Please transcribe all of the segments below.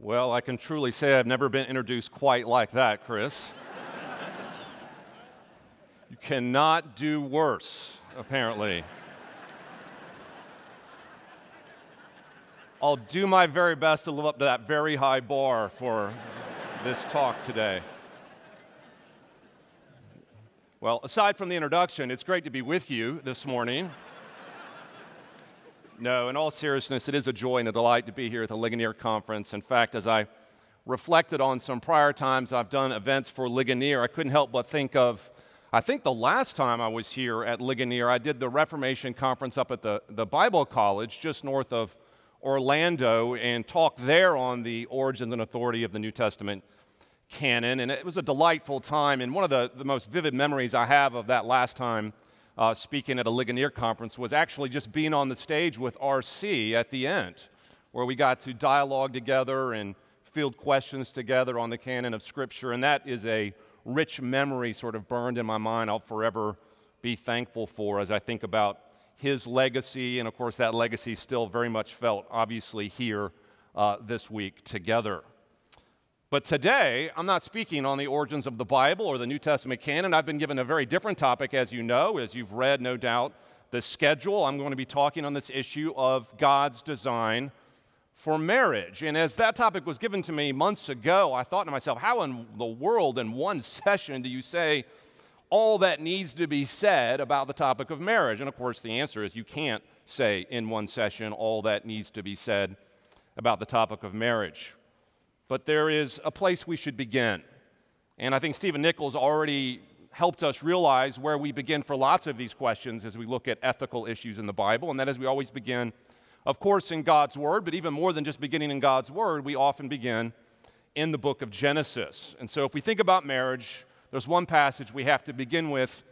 Well, I can truly say I've never been introduced quite like that, Chris. you cannot do worse, apparently. I'll do my very best to live up to that very high bar for this talk today. Well, aside from the introduction, it's great to be with you this morning. No, in all seriousness, it is a joy and a delight to be here at the Ligonier Conference. In fact, as I reflected on some prior times I've done events for Ligonier, I couldn't help but think of, I think the last time I was here at Ligonier, I did the Reformation Conference up at the, the Bible College just north of Orlando and talked there on the origins and authority of the New Testament canon. And it was a delightful time. And one of the, the most vivid memories I have of that last time uh, speaking at a Ligonier conference was actually just being on the stage with RC at the end, where we got to dialogue together and field questions together on the canon of Scripture. And that is a rich memory sort of burned in my mind. I'll forever be thankful for as I think about his legacy. And of course, that legacy still very much felt, obviously, here uh, this week together. But today, I'm not speaking on the origins of the Bible or the New Testament canon. I've been given a very different topic, as you know, as you've read, no doubt, the schedule. I'm going to be talking on this issue of God's design for marriage. And as that topic was given to me months ago, I thought to myself, how in the world, in one session, do you say all that needs to be said about the topic of marriage? And of course, the answer is you can't say in one session all that needs to be said about the topic of marriage but there is a place we should begin. And I think Stephen Nichols already helped us realize where we begin for lots of these questions as we look at ethical issues in the Bible, and that is we always begin, of course, in God's Word, but even more than just beginning in God's Word, we often begin in the book of Genesis. And so if we think about marriage, there's one passage we have to begin with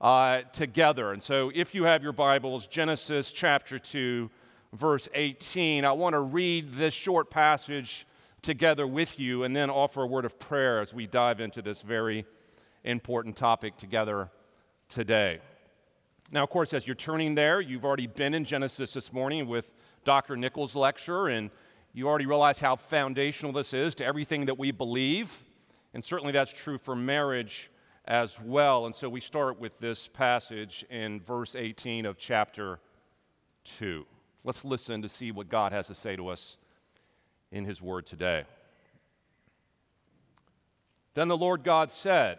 uh, together. And so if you have your Bibles, Genesis chapter 2, verse 18, I want to read this short passage together with you and then offer a word of prayer as we dive into this very important topic together today. Now, of course, as you're turning there, you've already been in Genesis this morning with Dr. Nichols' lecture, and you already realize how foundational this is to everything that we believe. And certainly that's true for marriage as well. And so we start with this passage in verse 18 of chapter 2. Let's listen to see what God has to say to us in his word today. Then the Lord God said,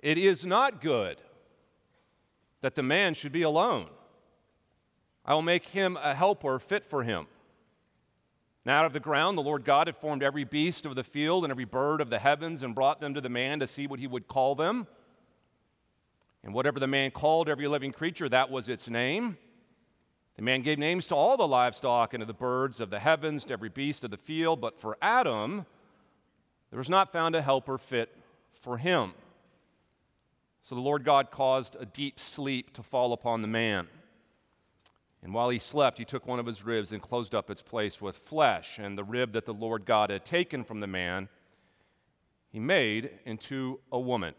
It is not good that the man should be alone. I will make him a helper fit for him. Now, out of the ground, the Lord God had formed every beast of the field and every bird of the heavens and brought them to the man to see what he would call them. And whatever the man called every living creature, that was its name. The man gave names to all the livestock and to the birds of the heavens, to every beast of the field, but for Adam, there was not found a helper fit for him. So the Lord God caused a deep sleep to fall upon the man. And while he slept, he took one of his ribs and closed up its place with flesh. And the rib that the Lord God had taken from the man, he made into a woman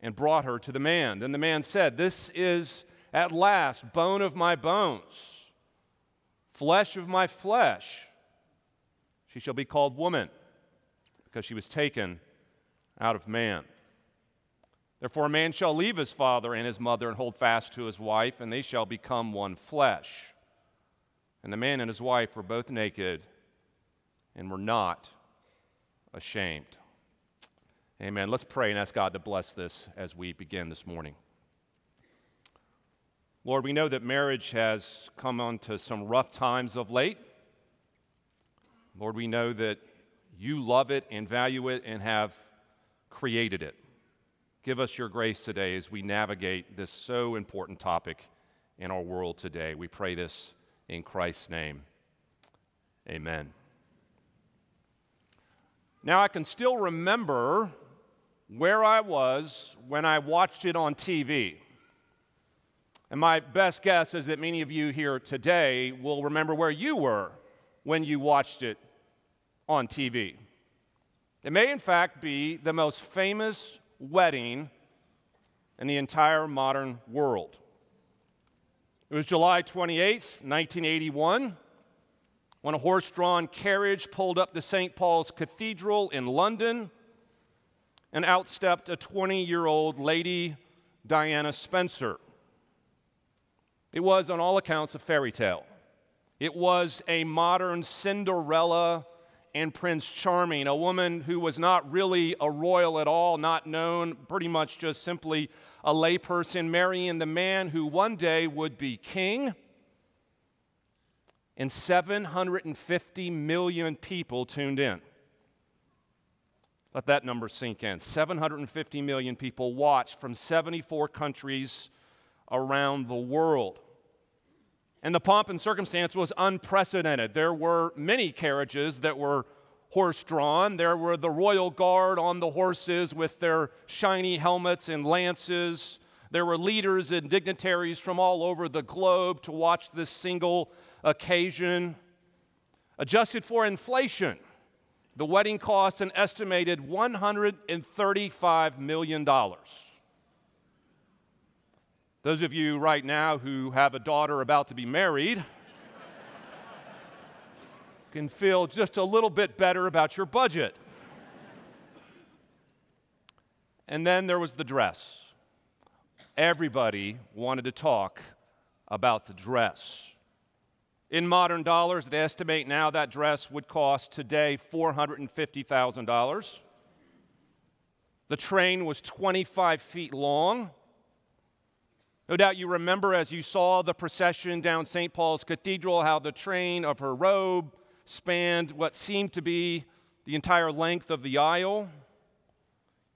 and brought her to the man. Then the man said, This is at last, bone of my bones, flesh of my flesh. She shall be called woman, because she was taken out of man. Therefore, a man shall leave his father and his mother and hold fast to his wife, and they shall become one flesh. And the man and his wife were both naked and were not ashamed. Amen. Let's pray and ask God to bless this as we begin this morning. Lord, we know that marriage has come onto some rough times of late. Lord, we know that you love it and value it and have created it. Give us your grace today as we navigate this so important topic in our world today. We pray this in Christ's name. Amen. Now, I can still remember where I was when I watched it on TV. And my best guess is that many of you here today will remember where you were when you watched it on TV. It may, in fact, be the most famous wedding in the entire modern world. It was July 28th, 1981, when a horse drawn carriage pulled up to St. Paul's Cathedral in London and out stepped a 20 year old lady, Diana Spencer. It was, on all accounts, a fairy tale. It was a modern Cinderella and Prince Charming, a woman who was not really a royal at all, not known, pretty much just simply a layperson, marrying the man who one day would be king. And 750 million people tuned in. Let that number sink in. 750 million people watched from 74 countries around the world. And the pomp and circumstance was unprecedented. There were many carriages that were horse drawn. There were the royal guard on the horses with their shiny helmets and lances. There were leaders and dignitaries from all over the globe to watch this single occasion. Adjusted for inflation, the wedding cost an estimated $135 million. Those of you right now who have a daughter about to be married can feel just a little bit better about your budget. and then there was the dress. Everybody wanted to talk about the dress. In modern dollars, they estimate now that dress would cost today $450,000. The train was 25 feet long. No doubt you remember as you saw the procession down St. Paul's Cathedral how the train of her robe spanned what seemed to be the entire length of the aisle.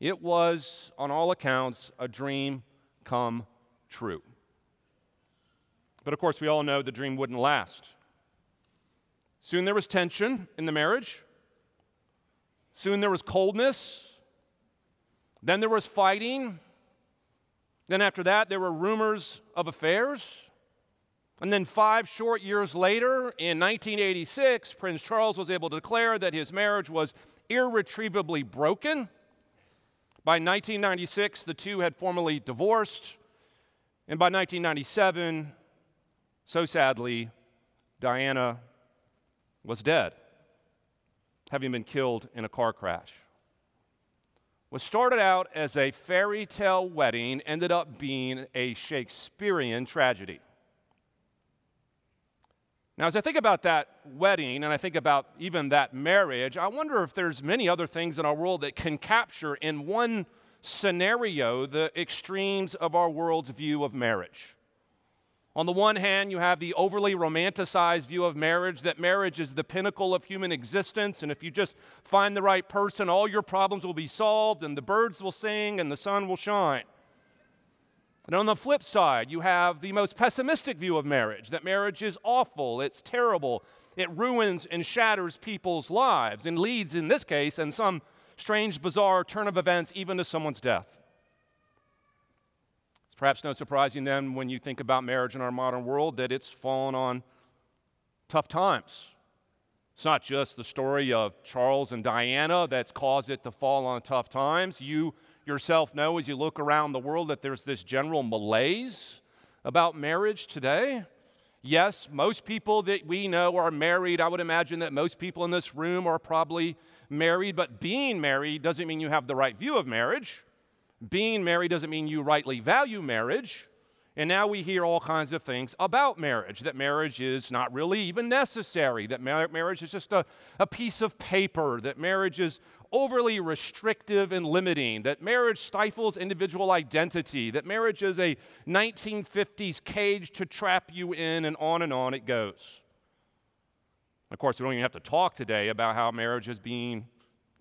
It was, on all accounts, a dream come true. But of course, we all know the dream wouldn't last. Soon there was tension in the marriage. Soon there was coldness. Then there was fighting. Then after that, there were rumors of affairs. And then, five short years later, in 1986, Prince Charles was able to declare that his marriage was irretrievably broken. By 1996, the two had formally divorced. And by 1997, so sadly, Diana was dead, having been killed in a car crash. What started out as a fairy tale wedding ended up being a Shakespearean tragedy. Now, as I think about that wedding and I think about even that marriage, I wonder if there's many other things in our world that can capture in one scenario the extremes of our world's view of marriage. On the one hand, you have the overly romanticized view of marriage that marriage is the pinnacle of human existence, and if you just find the right person, all your problems will be solved, and the birds will sing, and the sun will shine. And on the flip side, you have the most pessimistic view of marriage that marriage is awful, it's terrible, it ruins and shatters people's lives, and leads, in this case, in some strange, bizarre turn of events, even to someone's death. Perhaps no surprising then when you think about marriage in our modern world that it's fallen on tough times. It's not just the story of Charles and Diana that's caused it to fall on tough times. You yourself know as you look around the world that there's this general malaise about marriage today. Yes, most people that we know are married. I would imagine that most people in this room are probably married, but being married doesn't mean you have the right view of marriage. Being married doesn't mean you rightly value marriage. And now we hear all kinds of things about marriage that marriage is not really even necessary, that mar- marriage is just a, a piece of paper, that marriage is overly restrictive and limiting, that marriage stifles individual identity, that marriage is a 1950s cage to trap you in, and on and on it goes. Of course, we don't even have to talk today about how marriage is being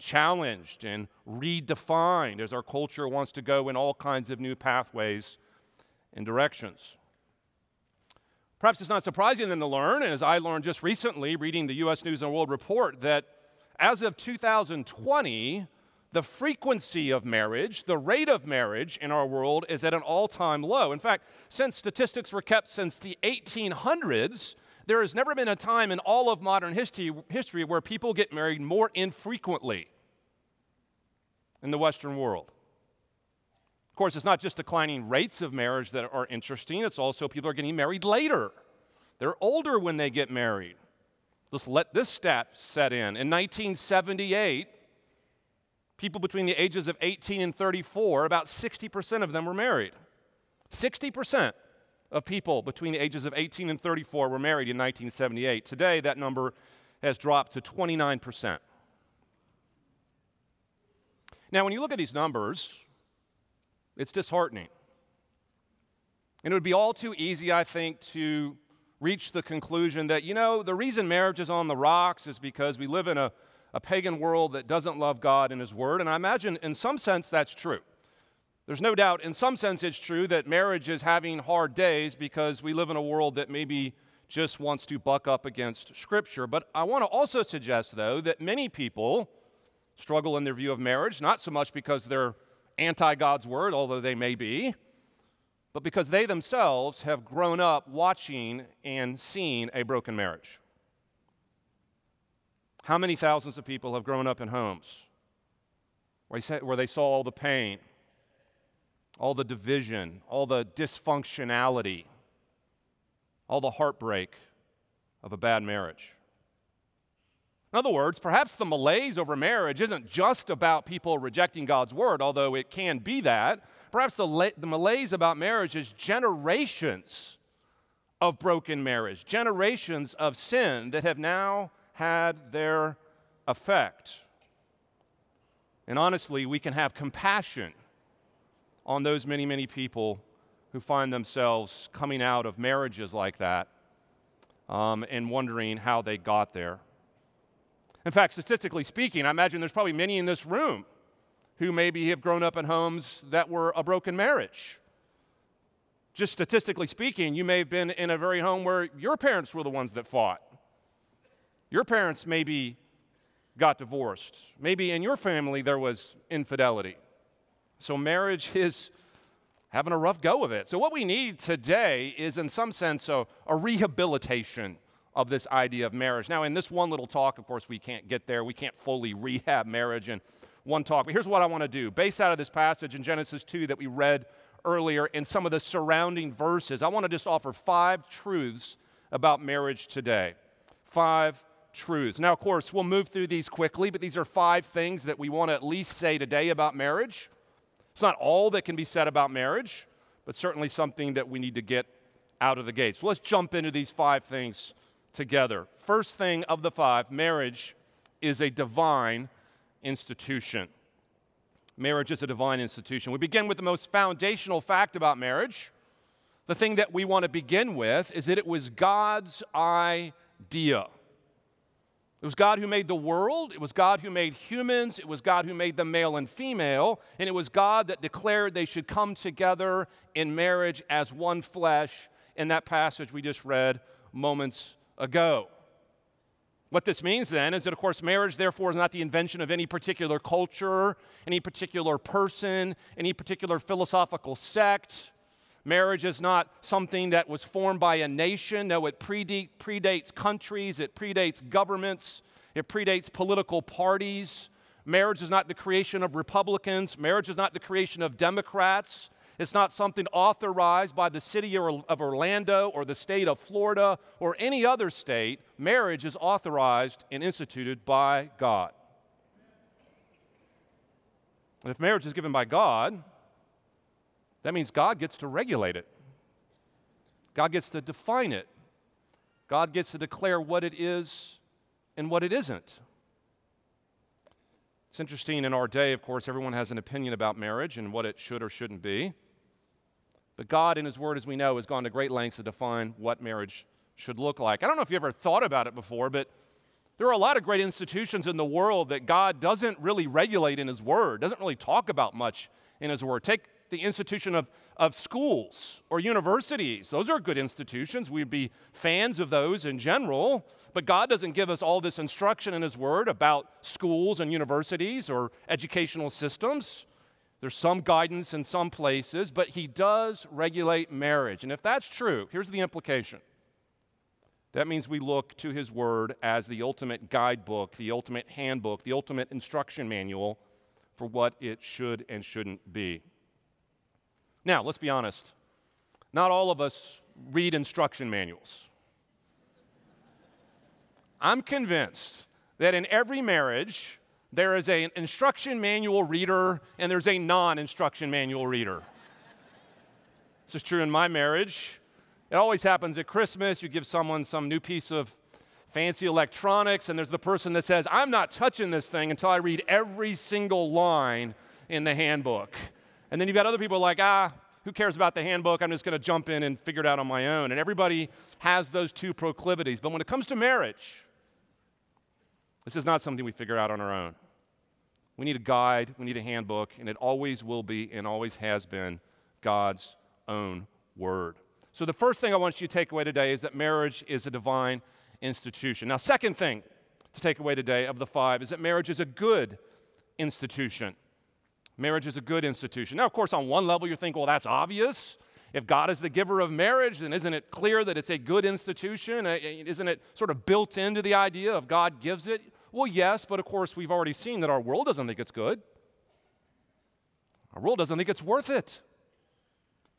challenged and redefined as our culture wants to go in all kinds of new pathways and directions. Perhaps it's not surprising then to learn, and as I learned just recently reading the US News and World Report, that as of 2020, the frequency of marriage, the rate of marriage in our world is at an all time low. In fact, since statistics were kept since the 1800s, there has never been a time in all of modern history, history where people get married more infrequently in the Western world. Of course, it's not just declining rates of marriage that are interesting, it's also people are getting married later. They're older when they get married. Let's let this stat set in. In 1978, people between the ages of 18 and 34, about 60% of them were married. 60% of people between the ages of 18 and 34 were married in 1978. Today, that number has dropped to 29%. Now, when you look at these numbers, it's disheartening. And it would be all too easy, I think, to reach the conclusion that, you know, the reason marriage is on the rocks is because we live in a, a pagan world that doesn't love God and His Word. And I imagine in some sense that's true. There's no doubt, in some sense, it's true that marriage is having hard days because we live in a world that maybe just wants to buck up against Scripture. But I want to also suggest, though, that many people struggle in their view of marriage, not so much because they're anti God's Word, although they may be, but because they themselves have grown up watching and seeing a broken marriage. How many thousands of people have grown up in homes where they saw all the pain, all the division, all the dysfunctionality, all the heartbreak of a bad marriage? In other words, perhaps the malaise over marriage isn't just about people rejecting God's word, although it can be that. Perhaps the, la- the malaise about marriage is generations of broken marriage, generations of sin that have now had their effect. And honestly, we can have compassion on those many, many people who find themselves coming out of marriages like that um, and wondering how they got there. In fact, statistically speaking, I imagine there's probably many in this room who maybe have grown up in homes that were a broken marriage. Just statistically speaking, you may have been in a very home where your parents were the ones that fought. Your parents maybe got divorced. Maybe in your family there was infidelity. So marriage is having a rough go of it. So, what we need today is, in some sense, a, a rehabilitation of this idea of marriage. Now, in this one little talk, of course, we can't get there. We can't fully rehab marriage in one talk. But here's what I want to do. Based out of this passage in Genesis 2 that we read earlier and some of the surrounding verses, I want to just offer five truths about marriage today. Five truths. Now, of course, we'll move through these quickly, but these are five things that we want to at least say today about marriage. It's not all that can be said about marriage, but certainly something that we need to get out of the gate. So let's jump into these five things together. First thing of the five marriage is a divine institution. Marriage is a divine institution. We begin with the most foundational fact about marriage. The thing that we want to begin with is that it was God's idea. It was God who made the world, it was God who made humans, it was God who made the male and female, and it was God that declared they should come together in marriage as one flesh in that passage we just read moments ago. What this means then is that, of course, marriage, therefore, is not the invention of any particular culture, any particular person, any particular philosophical sect. Marriage is not something that was formed by a nation. No, it predates countries, it predates governments, it predates political parties. Marriage is not the creation of Republicans, marriage is not the creation of Democrats. It's not something authorized by the city of Orlando or the state of Florida or any other state. Marriage is authorized and instituted by God. And if marriage is given by God, that means God gets to regulate it. God gets to define it. God gets to declare what it is and what it isn't. It's interesting in our day, of course, everyone has an opinion about marriage and what it should or shouldn't be. But God, in His Word, as we know, has gone to great lengths to define what marriage should look like. I don't know if you ever thought about it before, but there are a lot of great institutions in the world that God doesn't really regulate in His Word, doesn't really talk about much in His Word. Take the institution of, of schools or universities. Those are good institutions. We'd be fans of those in general, but God doesn't give us all this instruction in His Word about schools and universities or educational systems. There's some guidance in some places, but he does regulate marriage. And if that's true, here's the implication that means we look to his word as the ultimate guidebook, the ultimate handbook, the ultimate instruction manual for what it should and shouldn't be. Now, let's be honest. Not all of us read instruction manuals. I'm convinced that in every marriage, there is an instruction manual reader and there's a non instruction manual reader. this is true in my marriage. It always happens at Christmas. You give someone some new piece of fancy electronics, and there's the person that says, I'm not touching this thing until I read every single line in the handbook. And then you've got other people like, ah, who cares about the handbook? I'm just going to jump in and figure it out on my own. And everybody has those two proclivities. But when it comes to marriage, this is not something we figure out on our own. We need a guide, we need a handbook, and it always will be and always has been God's own word. So, the first thing I want you to take away today is that marriage is a divine institution. Now, second thing to take away today of the five is that marriage is a good institution. Marriage is a good institution. Now, of course, on one level, you think, well, that's obvious. If God is the giver of marriage, then isn't it clear that it's a good institution? Uh, isn't it sort of built into the idea of God gives it? Well, yes, but of course, we've already seen that our world doesn't think it's good. Our world doesn't think it's worth it.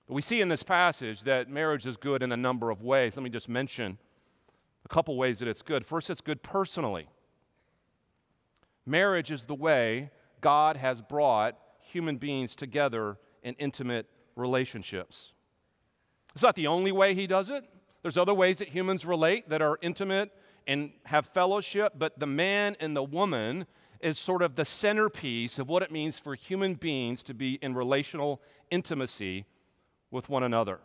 But we see in this passage that marriage is good in a number of ways. Let me just mention a couple ways that it's good. First, it's good personally. Marriage is the way God has brought human beings together in intimate relationships. It's not the only way He does it. There's other ways that humans relate that are intimate and have fellowship, but the man and the woman is sort of the centerpiece of what it means for human beings to be in relational intimacy with one another.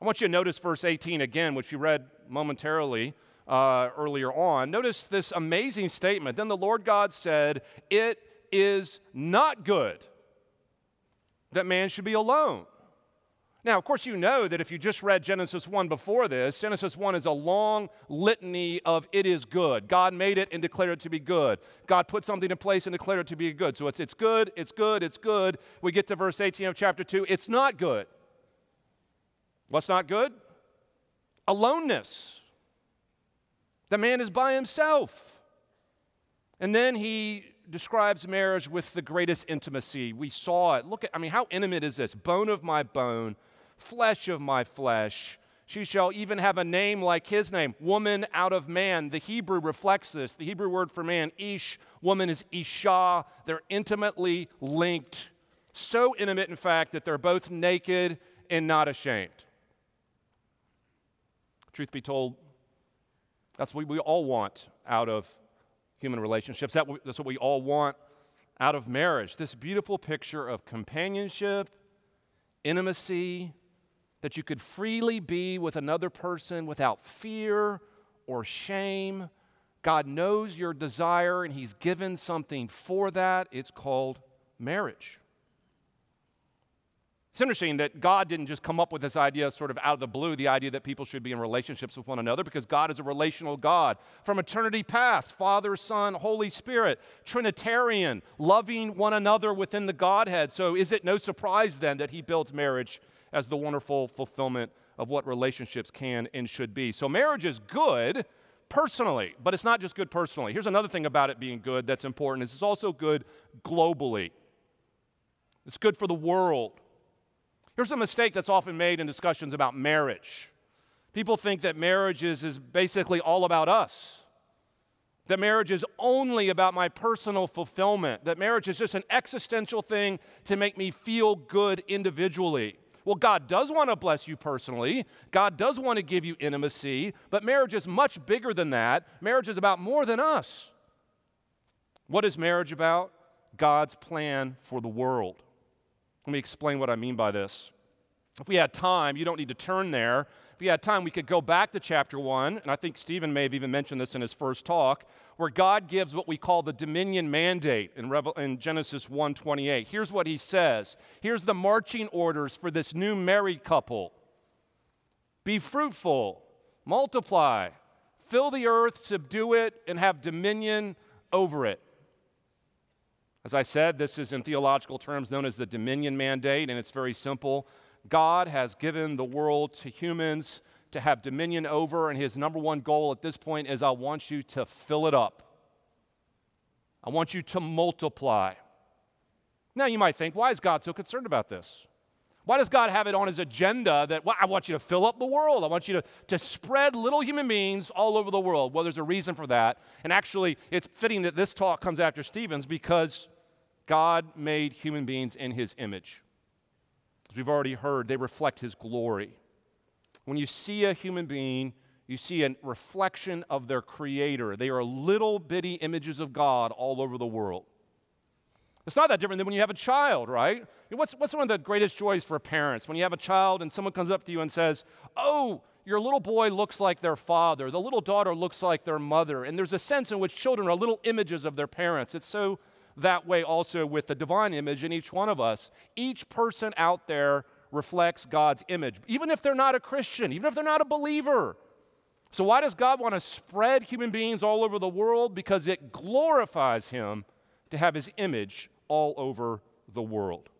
I want you to notice verse 18 again, which you read momentarily uh, earlier on. Notice this amazing statement. Then the Lord God said, It is not good that man should be alone. Now, of course, you know that if you just read Genesis 1 before this, Genesis 1 is a long litany of it is good. God made it and declared it to be good. God put something in place and declared it to be good. So it's, it's good, it's good, it's good. We get to verse 18 of chapter 2, it's not good. What's not good? Aloneness. The man is by himself. And then he describes marriage with the greatest intimacy. We saw it. Look at, I mean, how intimate is this? Bone of my bone, flesh of my flesh. She shall even have a name like his name, woman out of man. The Hebrew reflects this. The Hebrew word for man, ish, woman is isha. They're intimately linked. So intimate, in fact, that they're both naked and not ashamed. Truth be told, that's what we all want out of human relationships. That's what we all want out of marriage. This beautiful picture of companionship, intimacy, that you could freely be with another person without fear or shame. God knows your desire and He's given something for that. It's called marriage. It's interesting that God didn't just come up with this idea sort of out of the blue, the idea that people should be in relationships with one another, because God is a relational God. From eternity past, Father, Son, Holy Spirit, Trinitarian, loving one another within the Godhead. So is it no surprise then that He builds marriage as the wonderful fulfillment of what relationships can and should be? So marriage is good personally, but it's not just good personally. Here's another thing about it being good that's important is it's also good globally. It's good for the world. Here's a mistake that's often made in discussions about marriage. People think that marriage is, is basically all about us, that marriage is only about my personal fulfillment, that marriage is just an existential thing to make me feel good individually. Well, God does want to bless you personally. God does want to give you intimacy, but marriage is much bigger than that. Marriage is about more than us. What is marriage about? God's plan for the world. Let me explain what I mean by this. If we had time, you don't need to turn there. If we had time, we could go back to chapter 1, and I think Stephen may have even mentioned this in his first talk, where God gives what we call the dominion mandate in, Revel- in Genesis 1:28. Here's what he says. Here's the marching orders for this new married couple. Be fruitful, multiply, fill the earth, subdue it, and have dominion over it. As I said, this is in theological terms known as the dominion mandate, and it's very simple. God has given the world to humans to have dominion over, and his number one goal at this point is I want you to fill it up. I want you to multiply. Now, you might think, why is God so concerned about this? Why does God have it on his agenda that well, I want you to fill up the world? I want you to, to spread little human beings all over the world. Well, there's a reason for that. And actually, it's fitting that this talk comes after Stephen's because God made human beings in his image. As we've already heard, they reflect his glory. When you see a human being, you see a reflection of their creator. They are little bitty images of God all over the world. It's not that different than when you have a child, right? What's, what's one of the greatest joys for parents? When you have a child and someone comes up to you and says, Oh, your little boy looks like their father, the little daughter looks like their mother. And there's a sense in which children are little images of their parents. It's so that way also with the divine image in each one of us. Each person out there reflects God's image, even if they're not a Christian, even if they're not a believer. So, why does God want to spread human beings all over the world? Because it glorifies Him to have His image all over the world.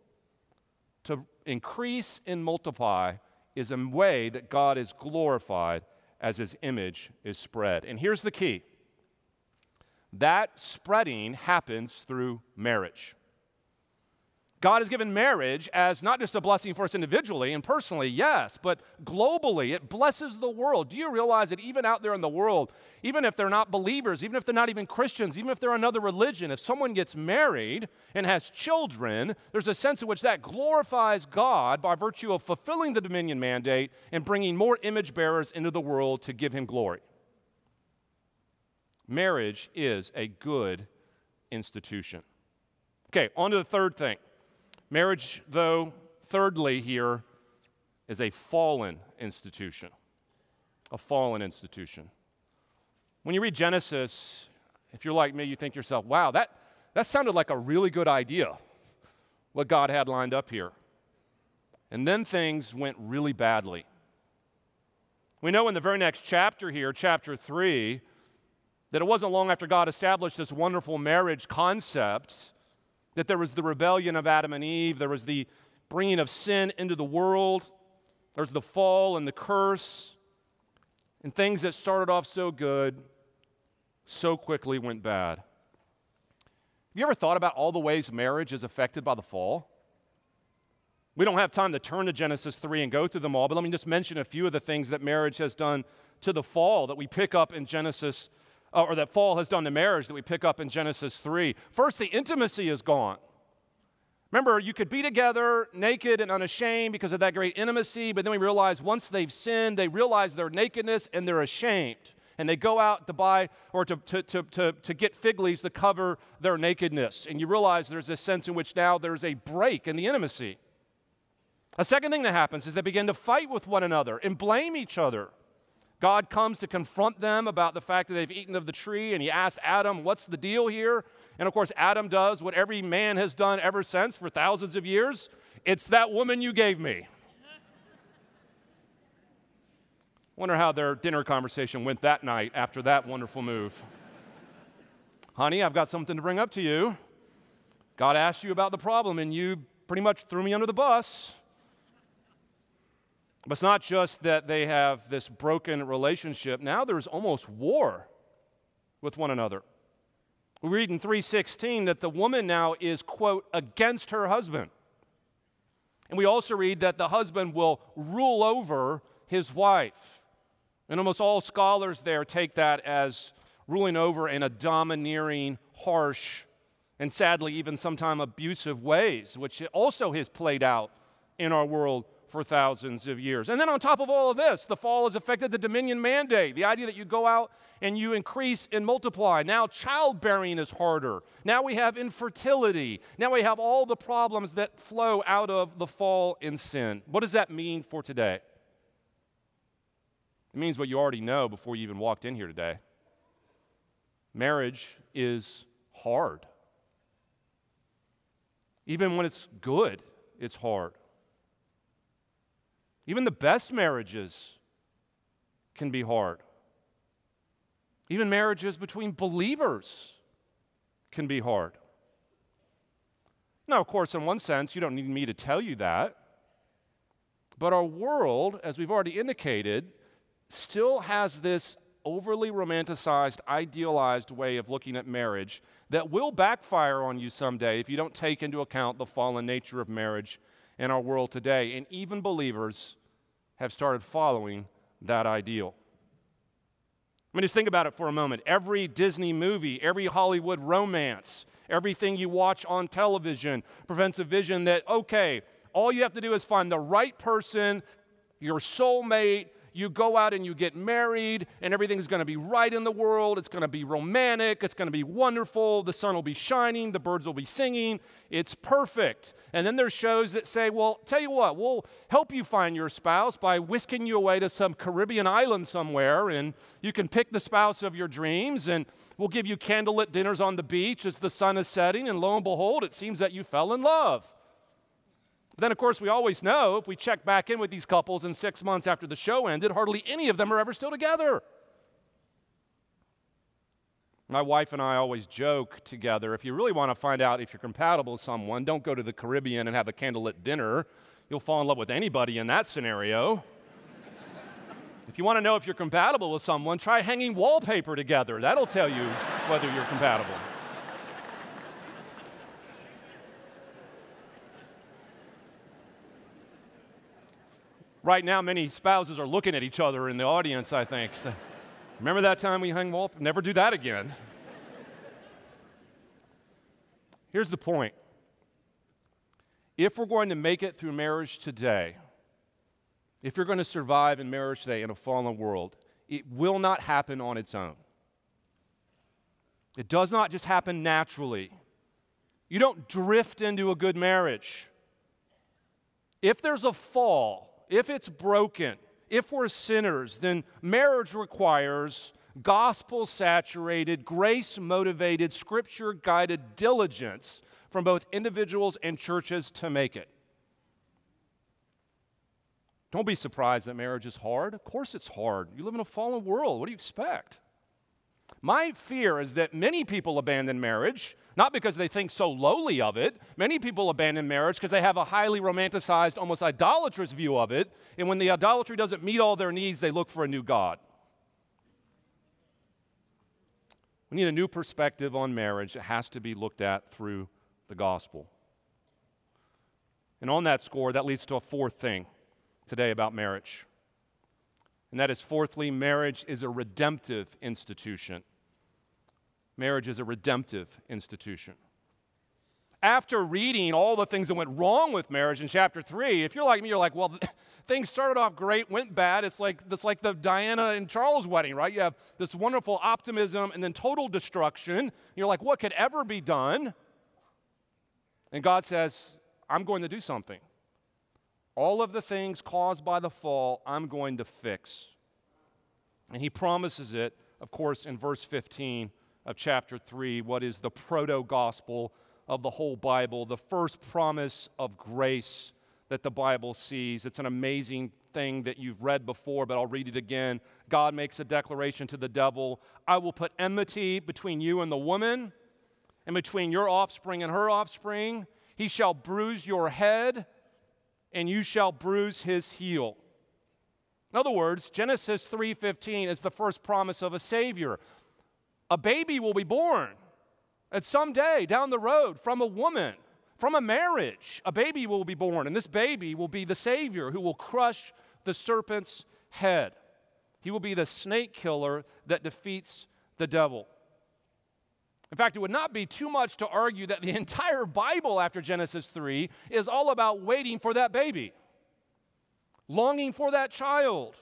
To increase and multiply is a way that God is glorified as His image is spread. And here's the key that spreading happens through marriage. God has given marriage as not just a blessing for us individually and personally, yes, but globally. It blesses the world. Do you realize that even out there in the world, even if they're not believers, even if they're not even Christians, even if they're another religion, if someone gets married and has children, there's a sense in which that glorifies God by virtue of fulfilling the dominion mandate and bringing more image bearers into the world to give him glory. Marriage is a good institution. Okay, on to the third thing. Marriage, though, thirdly, here, is a fallen institution. A fallen institution. When you read Genesis, if you're like me, you think to yourself, wow, that, that sounded like a really good idea, what God had lined up here. And then things went really badly. We know in the very next chapter here, chapter 3, that it wasn't long after God established this wonderful marriage concept that there was the rebellion of Adam and Eve, there was the bringing of sin into the world, there was the fall and the curse, and things that started off so good so quickly went bad. Have you ever thought about all the ways marriage is affected by the fall? We don't have time to turn to Genesis 3 and go through them all, but let me just mention a few of the things that marriage has done to the fall that we pick up in Genesis uh, or that fall has done to marriage that we pick up in Genesis 3. First, the intimacy is gone. Remember, you could be together naked and unashamed because of that great intimacy, but then we realize once they've sinned, they realize their nakedness and they're ashamed. And they go out to buy or to, to, to, to, to get fig leaves to cover their nakedness. And you realize there's a sense in which now there's a break in the intimacy. A second thing that happens is they begin to fight with one another and blame each other. God comes to confront them about the fact that they've eaten of the tree, and he asks Adam, What's the deal here? And of course, Adam does what every man has done ever since for thousands of years it's that woman you gave me. Wonder how their dinner conversation went that night after that wonderful move. Honey, I've got something to bring up to you. God asked you about the problem, and you pretty much threw me under the bus. But it's not just that they have this broken relationship. Now there's almost war with one another. We read in 316 that the woman now is, quote, against her husband. And we also read that the husband will rule over his wife. And almost all scholars there take that as ruling over in a domineering, harsh, and sadly, even sometimes abusive ways, which also has played out in our world for thousands of years. And then on top of all of this, the fall has affected the dominion mandate, the idea that you go out and you increase and multiply. Now childbearing is harder. Now we have infertility. Now we have all the problems that flow out of the fall in sin. What does that mean for today? It means what you already know before you even walked in here today. Marriage is hard. Even when it's good, it's hard. Even the best marriages can be hard. Even marriages between believers can be hard. Now, of course, in one sense, you don't need me to tell you that. But our world, as we've already indicated, still has this overly romanticized, idealized way of looking at marriage that will backfire on you someday if you don't take into account the fallen nature of marriage in our world today. And even believers have started following that ideal. I mean, just think about it for a moment. Every Disney movie, every Hollywood romance, everything you watch on television prevents a vision that, okay, all you have to do is find the right person, your soulmate, you go out and you get married, and everything's going to be right in the world. It's going to be romantic. It's going to be wonderful. The sun will be shining. The birds will be singing. It's perfect. And then there's shows that say, well, tell you what, we'll help you find your spouse by whisking you away to some Caribbean island somewhere, and you can pick the spouse of your dreams, and we'll give you candlelit dinners on the beach as the sun is setting, and lo and behold, it seems that you fell in love. Then, of course, we always know if we check back in with these couples in six months after the show ended, hardly any of them are ever still together. My wife and I always joke together if you really want to find out if you're compatible with someone, don't go to the Caribbean and have a candlelit dinner. You'll fall in love with anybody in that scenario. if you want to know if you're compatible with someone, try hanging wallpaper together. That'll tell you whether you're compatible. Right now, many spouses are looking at each other in the audience, I think. So, remember that time we hung wall? Never do that again. Here's the point if we're going to make it through marriage today, if you're going to survive in marriage today in a fallen world, it will not happen on its own. It does not just happen naturally. You don't drift into a good marriage. If there's a fall, if it's broken, if we're sinners, then marriage requires gospel saturated, grace motivated, scripture guided diligence from both individuals and churches to make it. Don't be surprised that marriage is hard. Of course, it's hard. You live in a fallen world. What do you expect? My fear is that many people abandon marriage, not because they think so lowly of it. Many people abandon marriage because they have a highly romanticized, almost idolatrous view of it. And when the idolatry doesn't meet all their needs, they look for a new God. We need a new perspective on marriage. It has to be looked at through the gospel. And on that score, that leads to a fourth thing today about marriage. And that is, fourthly, marriage is a redemptive institution. Marriage is a redemptive institution. After reading all the things that went wrong with marriage in chapter 3, if you're like me, you're like, well, things started off great, went bad. It's like, it's like the Diana and Charles wedding, right? You have this wonderful optimism and then total destruction. You're like, what could ever be done? And God says, I'm going to do something. All of the things caused by the fall, I'm going to fix. And he promises it, of course, in verse 15 of chapter 3, what is the proto gospel of the whole Bible, the first promise of grace that the Bible sees. It's an amazing thing that you've read before, but I'll read it again. God makes a declaration to the devil I will put enmity between you and the woman, and between your offspring and her offspring. He shall bruise your head and you shall bruise his heel. In other words, Genesis 3:15 is the first promise of a savior. A baby will be born at some day down the road from a woman, from a marriage. A baby will be born, and this baby will be the savior who will crush the serpent's head. He will be the snake killer that defeats the devil. In fact, it would not be too much to argue that the entire Bible after Genesis 3 is all about waiting for that baby, longing for that child.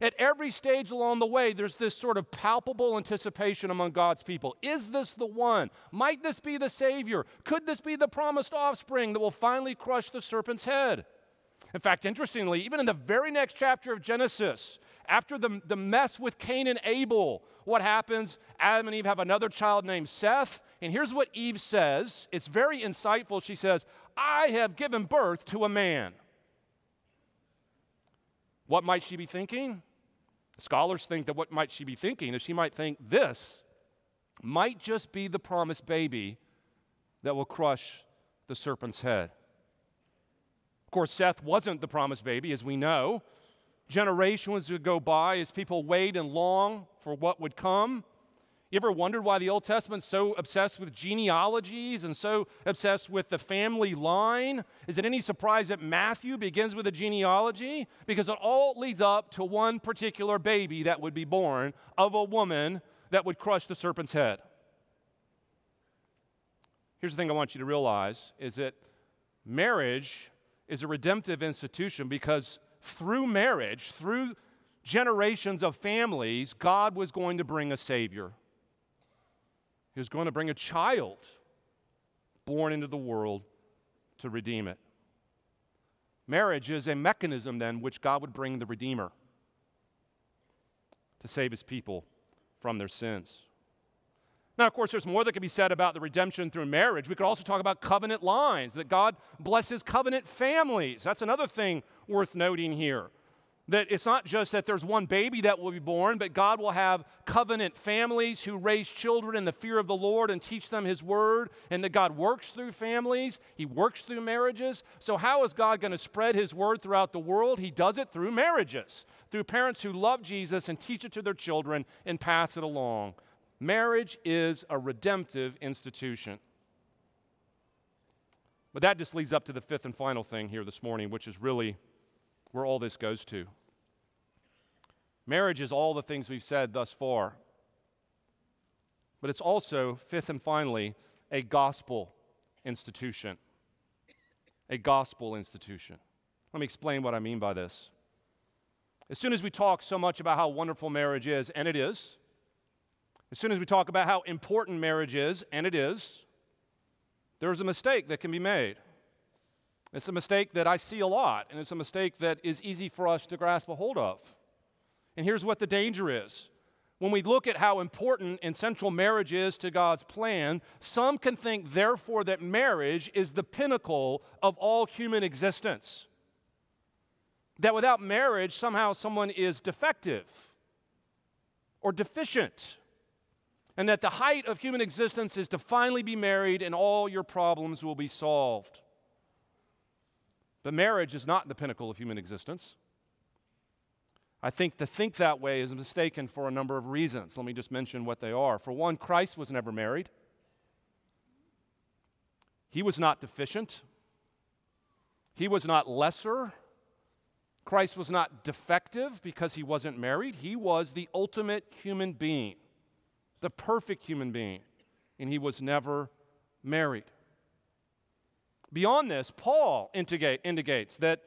At every stage along the way, there's this sort of palpable anticipation among God's people. Is this the one? Might this be the Savior? Could this be the promised offspring that will finally crush the serpent's head? In fact, interestingly, even in the very next chapter of Genesis, after the, the mess with Cain and Abel, what happens? Adam and Eve have another child named Seth. And here's what Eve says it's very insightful. She says, I have given birth to a man. What might she be thinking? Scholars think that what might she be thinking is she might think this might just be the promised baby that will crush the serpent's head Of course, Seth wasn't the promised baby, as we know. Generations would go by as people wait and long for what would come. You ever wondered why the Old Testament's so obsessed with genealogies and so obsessed with the family line? Is it any surprise that Matthew begins with a genealogy? Because it all leads up to one particular baby that would be born of a woman that would crush the serpent's head. Here's the thing I want you to realize is that marriage is a redemptive institution because through marriage, through generations of families, God was going to bring a Savior. He was going to bring a child born into the world to redeem it. Marriage is a mechanism, then, which God would bring the Redeemer to save his people from their sins. Now, of course, there's more that can be said about the redemption through marriage. We could also talk about covenant lines, that God blesses covenant families. That's another thing worth noting here. That it's not just that there's one baby that will be born, but God will have covenant families who raise children in the fear of the Lord and teach them His word, and that God works through families, He works through marriages. So, how is God going to spread His word throughout the world? He does it through marriages, through parents who love Jesus and teach it to their children and pass it along. Marriage is a redemptive institution. But that just leads up to the fifth and final thing here this morning, which is really where all this goes to. Marriage is all the things we've said thus far, but it's also, fifth and finally, a gospel institution. A gospel institution. Let me explain what I mean by this. As soon as we talk so much about how wonderful marriage is, and it is, as soon as we talk about how important marriage is, and it is, there's a mistake that can be made. It's a mistake that I see a lot, and it's a mistake that is easy for us to grasp a hold of. And here's what the danger is. When we look at how important and central marriage is to God's plan, some can think, therefore, that marriage is the pinnacle of all human existence. That without marriage, somehow someone is defective or deficient. And that the height of human existence is to finally be married and all your problems will be solved. But marriage is not the pinnacle of human existence. I think to think that way is mistaken for a number of reasons. Let me just mention what they are. For one, Christ was never married, he was not deficient, he was not lesser. Christ was not defective because he wasn't married. He was the ultimate human being, the perfect human being, and he was never married. Beyond this, Paul indicates that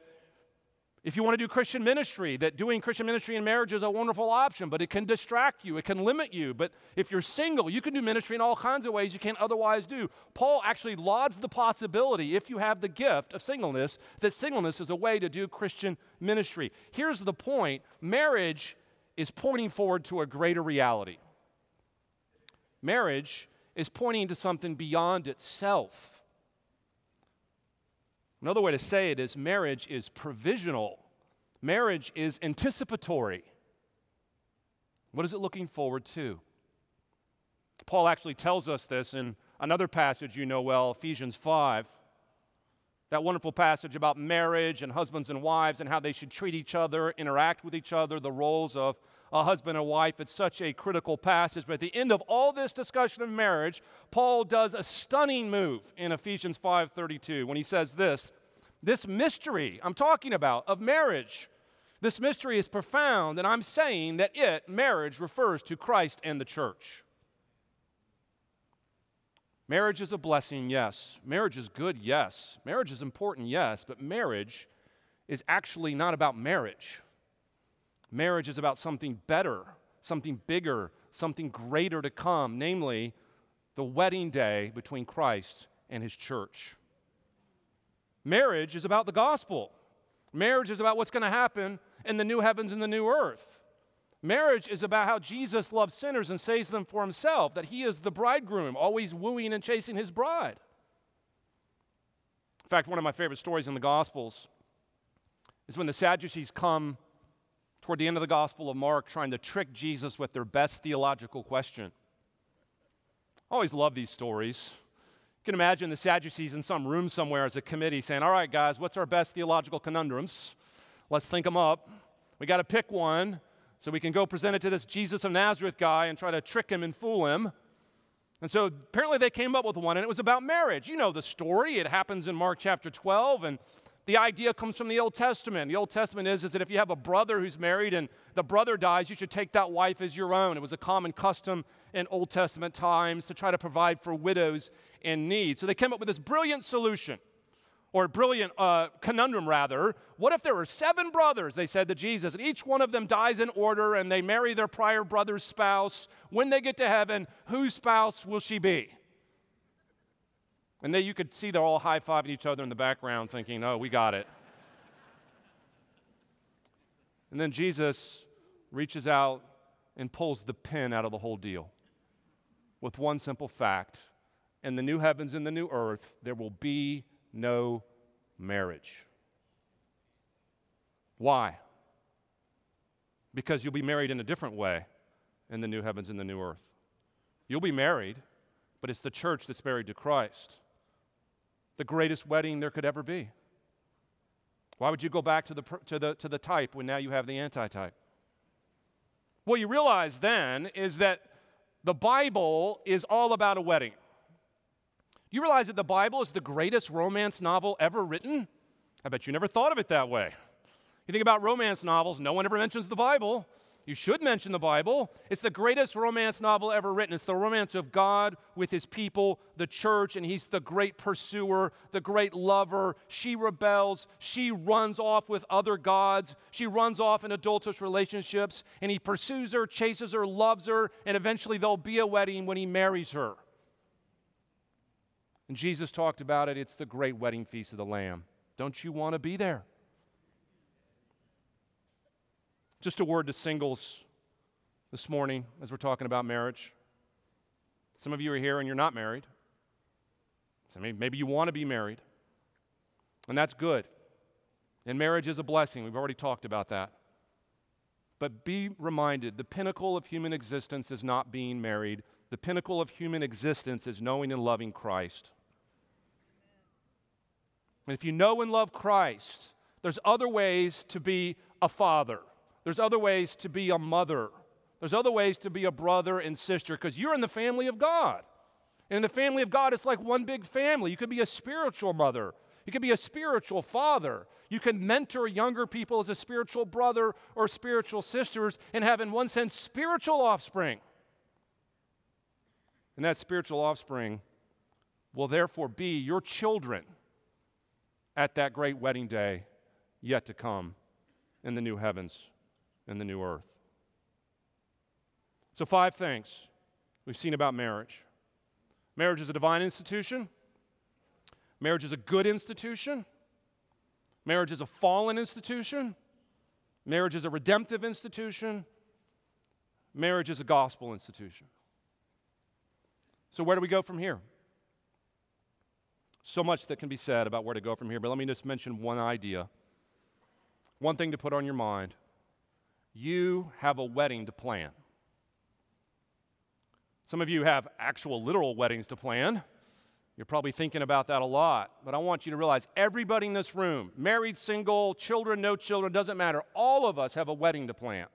if you want to do Christian ministry, that doing Christian ministry in marriage is a wonderful option, but it can distract you, it can limit you. But if you're single, you can do ministry in all kinds of ways you can't otherwise do. Paul actually lauds the possibility, if you have the gift of singleness, that singleness is a way to do Christian ministry. Here's the point marriage is pointing forward to a greater reality. Marriage is pointing to something beyond itself. Another way to say it is marriage is provisional, marriage is anticipatory. What is it looking forward to? Paul actually tells us this in another passage you know well, Ephesians 5. That wonderful passage about marriage and husbands and wives and how they should treat each other, interact with each other, the roles of a husband and wife. It's such a critical passage. But at the end of all this discussion of marriage, Paul does a stunning move in Ephesians 5:32 when he says this, this mystery I'm talking about of marriage, this mystery is profound, and I'm saying that it, marriage, refers to Christ and the church. Marriage is a blessing, yes. Marriage is good, yes. Marriage is important, yes. But marriage is actually not about marriage. Marriage is about something better, something bigger, something greater to come, namely the wedding day between Christ and his church. Marriage is about the gospel. Marriage is about what's going to happen in the new heavens and the new earth. Marriage is about how Jesus loves sinners and saves them for himself, that he is the bridegroom, always wooing and chasing his bride. In fact, one of my favorite stories in the Gospels is when the Sadducees come toward the end of the Gospel of Mark trying to trick Jesus with their best theological question. I always love these stories. You can imagine the Sadducees in some room somewhere as a committee saying, All right, guys, what's our best theological conundrums? Let's think them up. We got to pick one so we can go present it to this Jesus of Nazareth guy and try to trick him and fool him. And so apparently they came up with one, and it was about marriage. You know the story. It happens in Mark chapter 12, and the idea comes from the Old Testament. The Old Testament is, is that if you have a brother who's married and the brother dies, you should take that wife as your own. It was a common custom in Old Testament times to try to provide for widows in need. So they came up with this brilliant solution or brilliant uh, conundrum rather. What if there were seven brothers, they said to Jesus, and each one of them dies in order and they marry their prior brother's spouse? When they get to heaven, whose spouse will she be? And then you could see they're all high fiving each other in the background, thinking, oh, we got it. and then Jesus reaches out and pulls the pin out of the whole deal with one simple fact in the new heavens and the new earth, there will be no marriage. Why? Because you'll be married in a different way in the new heavens and the new earth. You'll be married, but it's the church that's married to Christ. The greatest wedding there could ever be. Why would you go back to the, to the, to the type when now you have the antitype? What you realize then is that the Bible is all about a wedding. You realize that the Bible is the greatest romance novel ever written? I bet you never thought of it that way. You think about romance novels, no one ever mentions the Bible. You should mention the Bible. It's the greatest romance novel ever written. It's the romance of God with his people, the church, and he's the great pursuer, the great lover. She rebels. She runs off with other gods. She runs off in adulterous relationships, and he pursues her, chases her, loves her, and eventually there'll be a wedding when he marries her. And Jesus talked about it. It's the great wedding feast of the Lamb. Don't you want to be there? Just a word to singles this morning as we're talking about marriage. Some of you are here and you're not married. So maybe you want to be married. And that's good. And marriage is a blessing. We've already talked about that. But be reminded the pinnacle of human existence is not being married, the pinnacle of human existence is knowing and loving Christ. And if you know and love Christ, there's other ways to be a father. There's other ways to be a mother. There's other ways to be a brother and sister because you're in the family of God. And in the family of God, it's like one big family. You could be a spiritual mother. You could be a spiritual father. You can mentor younger people as a spiritual brother or spiritual sisters and have, in one sense, spiritual offspring. And that spiritual offspring will therefore be your children at that great wedding day yet to come in the new heavens and the new earth. So, five things we've seen about marriage marriage is a divine institution, marriage is a good institution, marriage is a fallen institution, marriage is a redemptive institution, marriage is a gospel institution. So, where do we go from here? So much that can be said about where to go from here, but let me just mention one idea. One thing to put on your mind. You have a wedding to plan. Some of you have actual literal weddings to plan. You're probably thinking about that a lot, but I want you to realize everybody in this room, married, single, children, no children, doesn't matter. All of us have a wedding to plan.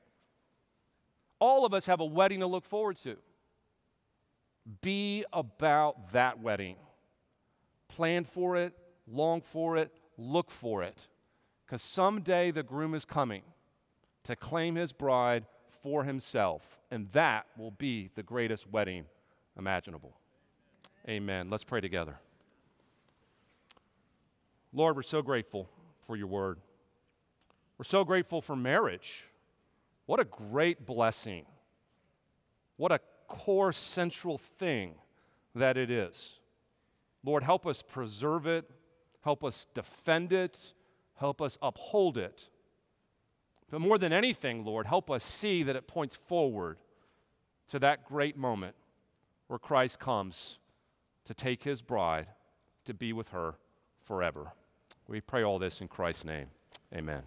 All of us have a wedding to look forward to. Be about that wedding plan for it, long for it, look for it. Because someday the groom is coming to claim his bride for himself, and that will be the greatest wedding imaginable. Amen. Let's pray together. Lord, we're so grateful for your word. We're so grateful for marriage. What a great blessing. What a core central thing that it is. Lord, help us preserve it, help us defend it, help us uphold it. But more than anything, Lord, help us see that it points forward to that great moment where Christ comes to take his bride to be with her forever. We pray all this in Christ's name. Amen.